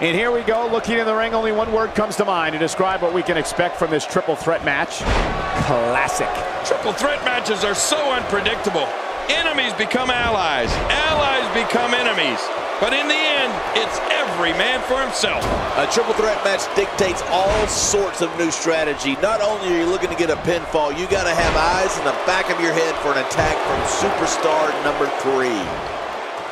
And here we go, looking in the ring, only one word comes to mind to describe what we can expect from this triple threat match. Classic. Triple threat matches are so unpredictable. Enemies become allies, allies become enemies. But in the end, it's every man for himself. A triple threat match dictates all sorts of new strategy. Not only are you looking to get a pinfall, you got to have eyes in the back of your head for an attack from superstar number three.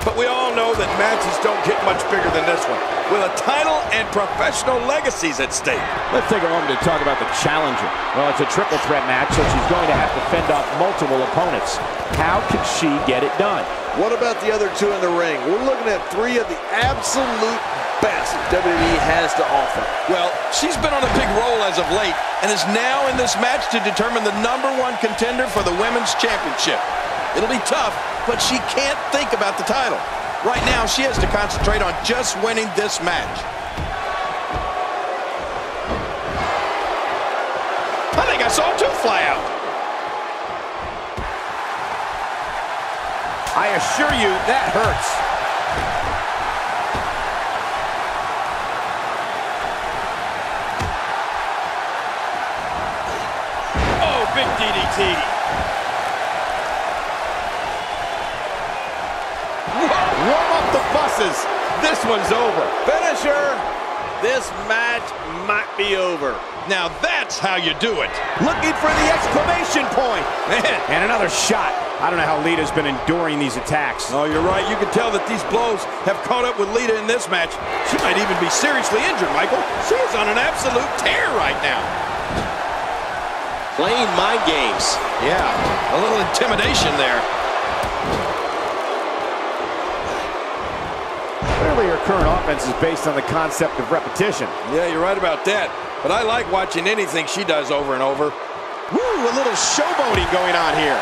But we all know that matches don't get much bigger than this one, with a title and professional legacies at stake. Let's take a moment to talk about the challenger. Well, it's a triple threat match, so she's going to have to fend off multiple opponents. How can she get it done? What about the other two in the ring? We're looking at three of the absolute best WWE has to offer. Well, she's been on a big roll as of late and is now in this match to determine the number one contender for the Women's Championship. It'll be tough, but she can't think about the title. Right now, she has to concentrate on just winning this match. I think I saw a tooth fly out. I assure you, that hurts. Oh, big DDT. Warm buses. This one's over. Finisher! This match might be over. Now that's how you do it. Looking for the exclamation point. Man. And another shot. I don't know how Lita's been enduring these attacks. Oh, you're right. You can tell that these blows have caught up with Lita in this match. She might even be seriously injured, Michael. She is on an absolute tear right now. Playing mind games. Yeah, a little intimidation there. Her current offense is based on the concept of repetition. Yeah, you're right about that. But I like watching anything she does over and over. Woo, a little showboating going on here.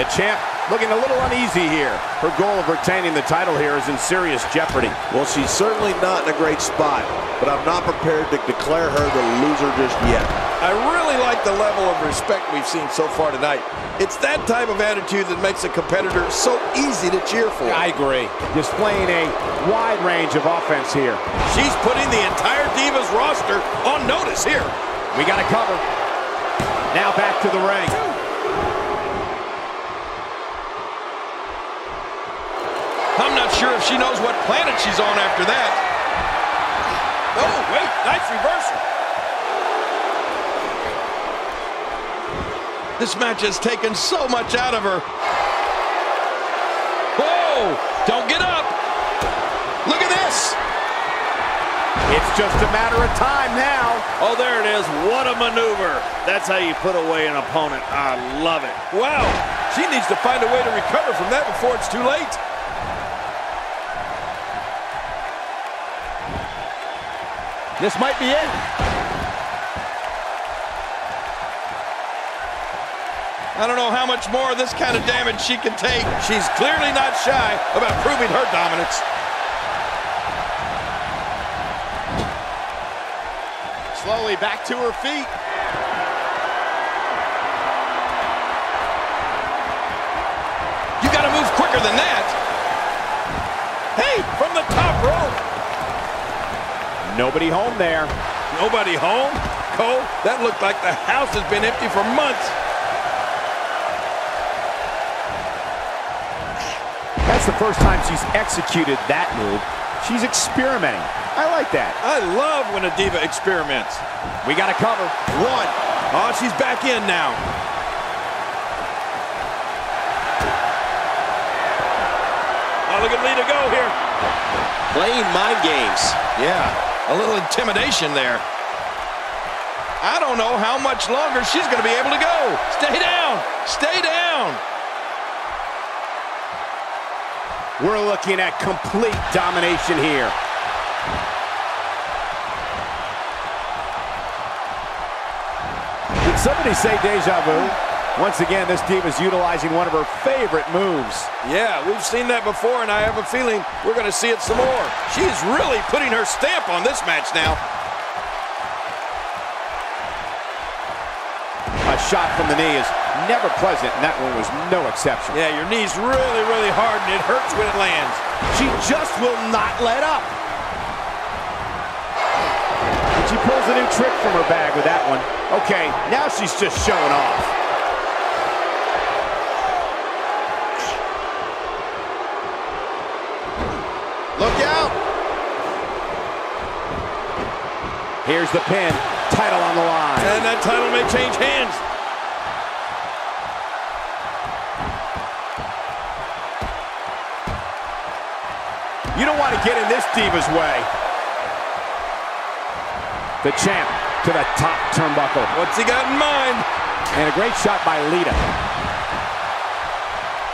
The champ looking a little uneasy here. Her goal of retaining the title here is in serious jeopardy. Well, she's certainly not in a great spot, but I'm not prepared to declare her the loser just yet. I really like the level of respect we've seen so far tonight. It's that type of attitude that makes a competitor so easy to cheer for. I agree. Displaying a wide range of offense here. She's putting the entire Divas roster on notice here. We got to cover. Now back to the ring. I'm not sure if she knows what planet she's on after that. Oh, wait, nice reversal. This match has taken so much out of her. Whoa, don't get up. Look at this. It's just a matter of time now. Oh, there it is. What a maneuver. That's how you put away an opponent. I love it. Wow, she needs to find a way to recover from that before it's too late. This might be it. I don't know how much more of this kind of damage she can take. She's clearly not shy about proving her dominance. Slowly back to her feet. You got to move quicker than that. Hey, from the top rope. Nobody home there. Nobody home? Cole, that looked like the house has been empty for months. That's the first time she's executed that move. She's experimenting. I like that. I love when a diva experiments. We got to cover. One. Oh, she's back in now. Oh, look at Lita go here. Playing mind games. Yeah, a little intimidation there. I don't know how much longer she's going to be able to go. Stay down. Stay down. We're looking at complete domination here. Did somebody say deja vu? Once again, this team is utilizing one of her favorite moves. Yeah, we've seen that before, and I have a feeling we're going to see it some more. She's really putting her stamp on this match now. A shot from the knee is never pleasant, and that one was no exception. Yeah, your knee's really, really hard, and it hurts when it lands. She just will not let up. And she pulls a new trick from her bag with that one. Okay, now she's just showing off. Look out! Here's the pin. Title on the line. And that title may change hands. You don't want to get in this diva's way. The champ to the top turnbuckle. What's he got in mind? And a great shot by Lita.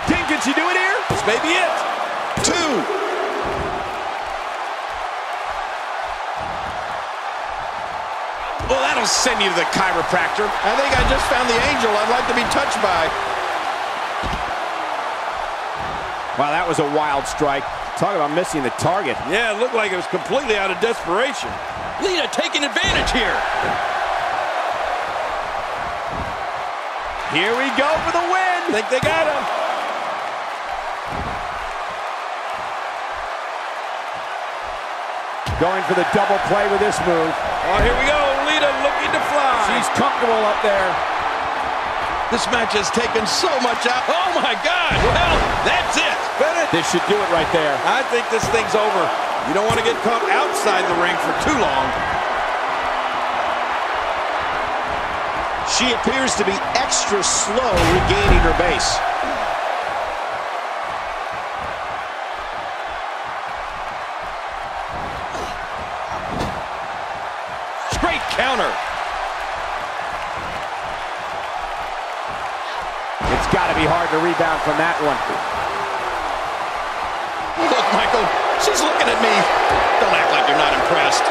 King, can she do it here? This may be it. Two. Well, that'll send you to the chiropractor. I think I just found the angel I'd like to be touched by. Wow, that was a wild strike. Talk about missing the target. Yeah, it looked like it was completely out of desperation. Lita taking advantage here. Here we go for the win. Think they got him. Going for the double play with this move. Oh, here we go. Lita looking to fly. She's comfortable up there. This match has taken so much out. Oh, my God. Well, that's it. Bennett. This should do it right there. I think this thing's over. You don't want to get caught outside the ring for too long. She appears to be extra slow regaining her base. To be hard to rebound from that one. Look, Michael, she's looking at me. Don't act like you're not impressed.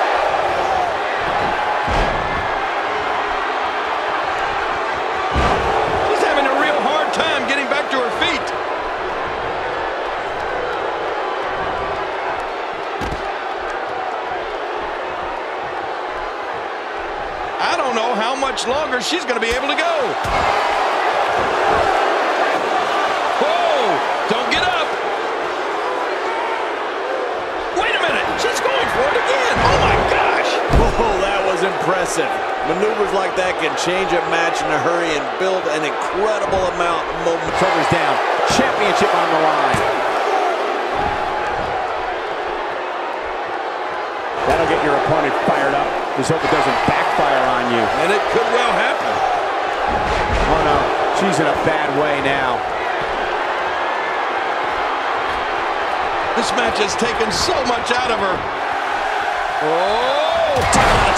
She's having a real hard time getting back to her feet. I don't know how much longer she's going to be able to go. Whoa! Don't get up! Wait a minute! She's going for it again! Oh my gosh! Oh, that was impressive. Maneuvers like that can change a match in a hurry and build an incredible amount of momentum. Shoulders down. Championship on the line. That'll get your opponent fired up. Just hope it doesn't backfire on you. And it could well happen. Oh no, she's in a bad way now. This match has taken so much out of her. Oh!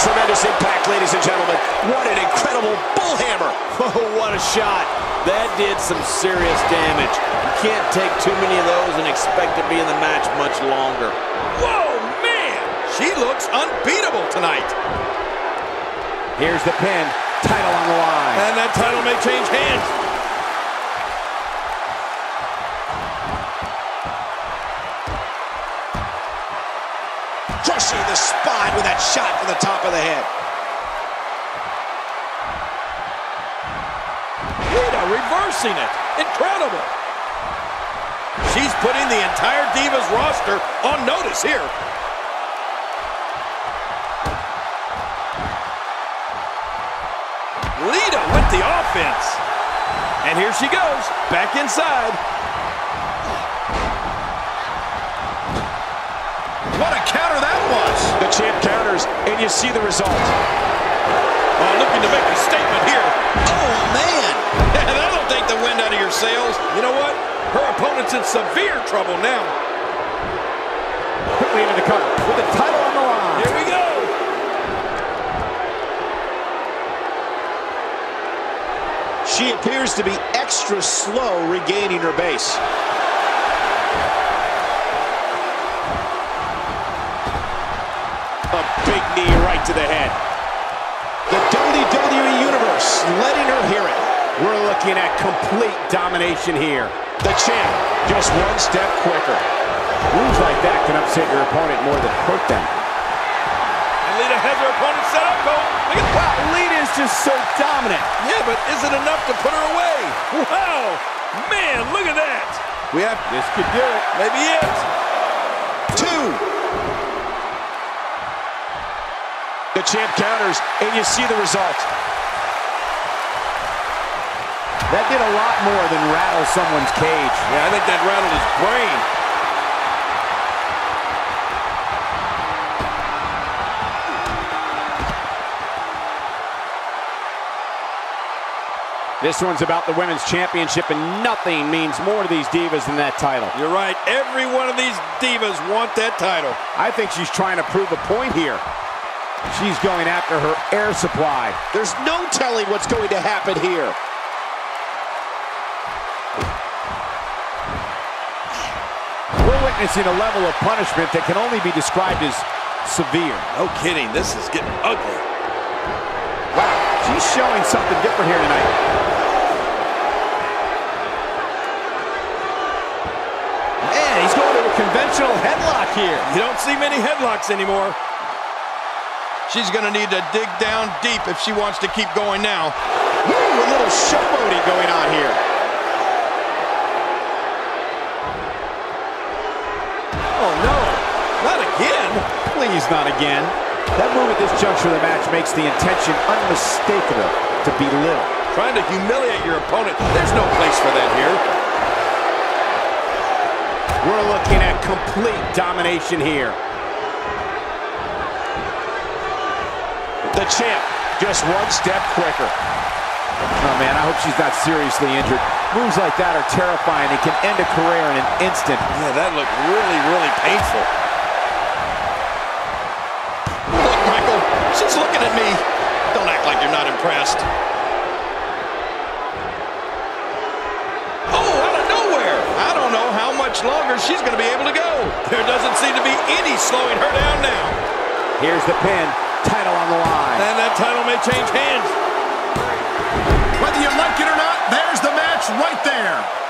Tremendous impact, ladies and gentlemen. What an incredible bullhammer. Oh, what a shot. That did some serious damage. You can't take too many of those and expect to be in the match much longer. Whoa, man! She looks unbeatable tonight. Here's the pin. Title on the line. And that title may change hands. With that shot to the top of the head. Lita reversing it. Incredible. She's putting the entire Divas roster on notice here. Lita with the offense. And here she goes, back inside. See the result. Oh, looking to make a statement here. Oh, man. That'll take the wind out of your sails. You know what? Her opponent's in severe trouble now. Quickly into the cover with the title on the line. Here we go. She appears to be extra slow regaining her base. Looking at complete domination here. The champ just one step quicker. Moves like that can upset your opponent more than hurt them. And Lita has her opponent set up, Cole. Look at Wow, Lita is just so dominant. Yeah, but is it enough to put her away? Wow! Man, look at that! We have This could do it. maybe it. Two. The champ counters, and you see the result. That did a lot more than rattle someone's cage. Yeah, I think that rattled his brain. This one's about the women's championship, and nothing means more to these divas than that title. You're right. Every one of these divas want that title. I think she's trying to prove a point here. She's going after her air supply. There's no telling what's going to happen here. Witnessing a level of punishment that can only be described as severe. No kidding. This is getting ugly. Wow, she's showing something different here tonight. Man, he's going to a conventional headlock here. You don't see many headlocks anymore. She's going to need to dig down deep if she wants to keep going now. A little showboating going on here. Please, not again. That move at this juncture of the match makes the intention unmistakable to belittle. Trying to humiliate your opponent. There's no place for that here. We're looking at complete domination here. The champ just one step quicker. Oh, man, I hope she's not seriously injured. Moves like that are terrifying and can end a career in an instant. Yeah, that looked really, really painful. She's looking at me. Don't act like you're not impressed. Oh, out of nowhere. I don't know how much longer she's going to be able to go. There doesn't seem to be any slowing her down now. Here's the pin. Title on the line. And that title may change hands. Whether you like it or not, there's the match right there.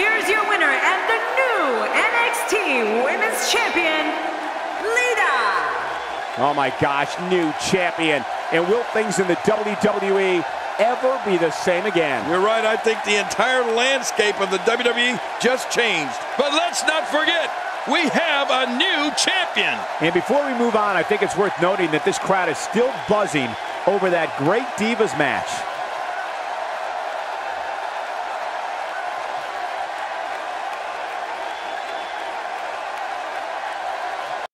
Here's your winner and the new NXT Women's Champion, Lita. Oh my gosh, new champion. And will things in the WWE ever be the same again? You're right. I think the entire landscape of the WWE just changed. But let's not forget, we have a new champion. And before we move on, I think it's worth noting that this crowd is still buzzing over that great Divas match.